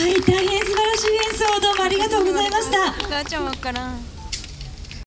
はい大変素晴らしい演奏をどうもありがとうございました。母ちゃんわからん